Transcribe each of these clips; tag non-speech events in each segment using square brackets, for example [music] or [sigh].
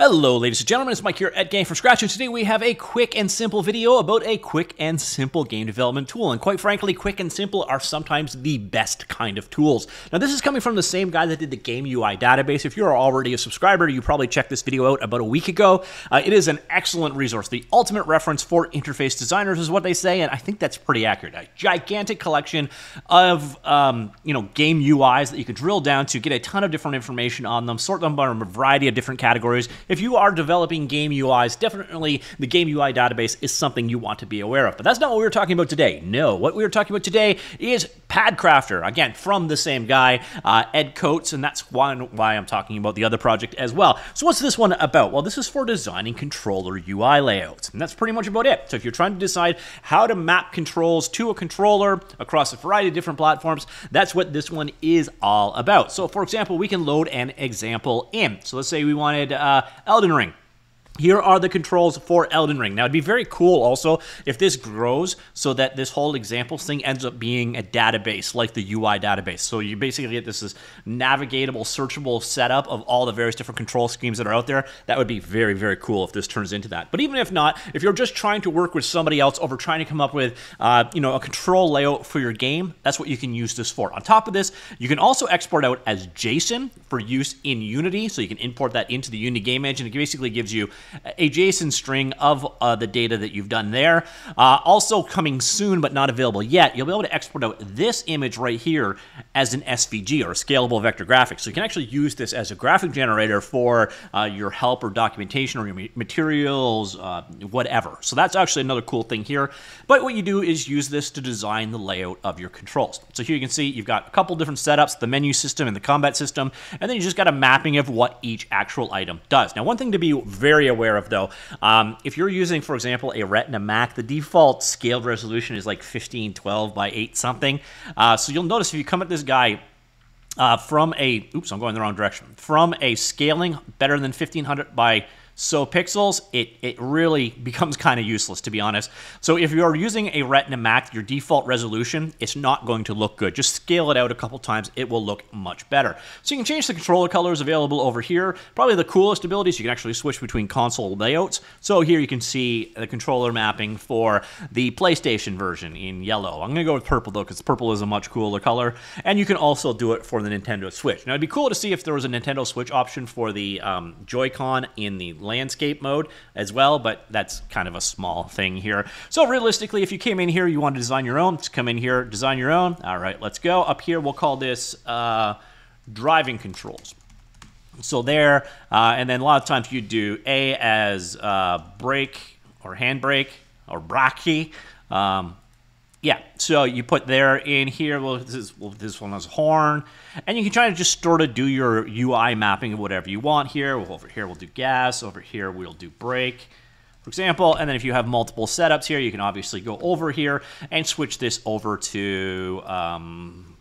Hello, ladies and gentlemen, it's Mike here at Game from Scratch, and today we have a quick and simple video about a quick and simple game development tool. And quite frankly, quick and simple are sometimes the best kind of tools. Now, this is coming from the same guy that did the Game UI database. If you're already a subscriber, you probably checked this video out about a week ago. Uh, it is an excellent resource. The ultimate reference for interface designers is what they say, and I think that's pretty accurate. A gigantic collection of um, you know game UIs that you can drill down to, get a ton of different information on them, sort them by a variety of different categories if you are developing game UIs, definitely the game UI database is something you want to be aware of. But that's not what we were talking about today. No, what we were talking about today is Padcrafter. Again, from the same guy, uh, Edd Coates, and that's why, why I'm talking about the other project as well. So what's this one about? Well, this is for designing controller UI layouts, and that's pretty much about it. So if you're trying to decide how to map controls to a controller across a variety of different platforms, that's what this one is all about. So for example, we can load an example in. So let's say we wanted uh, Elden Ring. Here are the controls for Elden Ring. Now, it'd be very cool also if this grows so that this whole examples thing ends up being a database like the UI database. So you basically get this, this navigatable, searchable setup of all the various different control schemes that are out there. That would be very, very cool if this turns into that. But even if not, if you're just trying to work with somebody else over trying to come up with, uh, you know, a control layout for your game, that's what you can use this for. On top of this, you can also export out as JSON for use in Unity. So you can import that into the Unity game engine. It basically gives you a JSON string of uh, the data that you've done there. Uh, also coming soon, but not available yet, you'll be able to export out this image right here as an SVG or a scalable vector graphic. So you can actually use this as a graphic generator for uh, your help or documentation or your materials, uh, whatever. So that's actually another cool thing here. But what you do is use this to design the layout of your controls. So here you can see you've got a couple different setups, the menu system and the combat system, and then you just got a mapping of what each actual item does. Now, one thing to be very aware of though, um, if you're using, for example, a Retina Mac, the default scaled resolution is like 1512 by 8 something. Uh, so you'll notice if you come at this guy uh, from a, oops, I'm going the wrong direction, from a scaling better than 1500 by so pixels, it, it really [laughs] becomes kind of useless, to be honest. So if you're using a Retina Mac, your default resolution, it's not going to look good. Just scale it out a couple times, it will look much better. So you can change the controller colors available over here. Probably the coolest abilities, you can actually switch between console layouts. So here you can see the controller mapping for the PlayStation version in yellow. I'm going to go with purple though, because purple is a much cooler color. And you can also do it for the Nintendo Switch. Now it'd be cool to see if there was a Nintendo Switch option for the um, Joy-Con in the landscape mode as well, but that's kind of a small thing here. So realistically, if you came in here, you want to design your own, just come in here, design your own. All right, let's go. Up here, we'll call this uh, driving controls. So there, uh, and then a lot of times you do A as uh, brake or handbrake or brake. Um, yeah, so you put there in here, well, this, is, well, this one has horn, and you can try to just sort of do your UI mapping of whatever you want here. Well, over here, we'll do gas. Over here, we'll do brake, for example. And then if you have multiple setups here, you can obviously go over here and switch this over to um,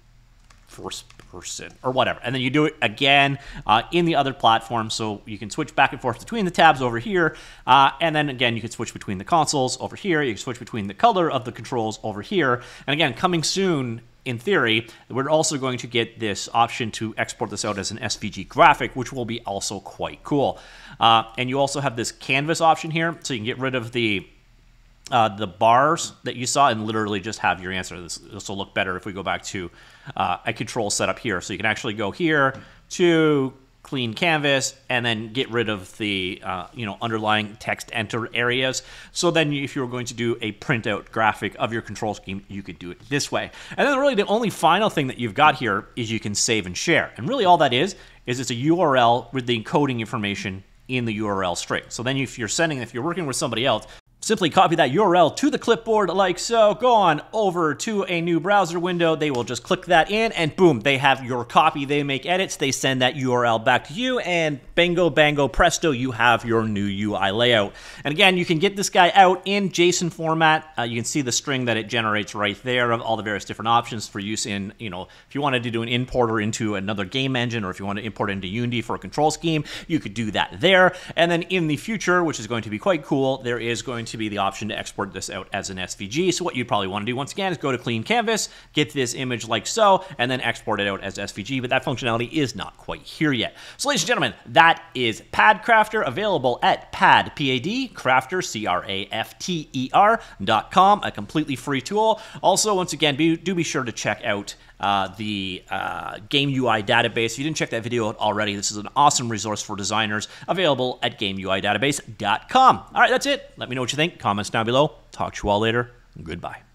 first person or whatever. And then you do it again uh, in the other platform. So you can switch back and forth between the tabs over here. Uh, and then again, you can switch between the consoles over here. You can switch between the color of the controls over here. And again, coming soon in theory, we're also going to get this option to export this out as an SVG graphic, which will be also quite cool. Uh, and you also have this canvas option here, so you can get rid of the uh, the bars that you saw and literally just have your answer. This, this will look better if we go back to uh, a control setup here. So you can actually go here to clean canvas and then get rid of the uh, you know underlying text enter areas so then if you're going to do a printout graphic of your control scheme you could do it this way and then really the only final thing that you've got here is you can save and share and really all that is is it's a url with the encoding information in the url string so then if you're sending if you're working with somebody else Simply copy that URL to the clipboard like so. Go on over to a new browser window. They will just click that in and boom, they have your copy. They make edits. They send that URL back to you and bingo, bango, presto, you have your new UI layout. And again, you can get this guy out in JSON format. Uh, you can see the string that it generates right there of all the various different options for use in, you know, if you wanted to do an importer into another game engine or if you want to import into Unity for a control scheme, you could do that there. And then in the future, which is going to be quite cool, there is going to to be the option to export this out as an SVG. So what you'd probably want to do once again is go to clean canvas, get this image like so, and then export it out as SVG, but that functionality is not quite here yet. So ladies and gentlemen, that is Pad Crafter available at pad, P-A-D, crafter, C-R-A-F-T-E-R dot com, a completely free tool. Also, once again, be, do be sure to check out uh, the uh, Game UI database. If you didn't check that video out already, this is an awesome resource for designers available at GameUIDatabase.com. All right, that's it. Let me know what you think. Comments down below. Talk to you all later. Goodbye.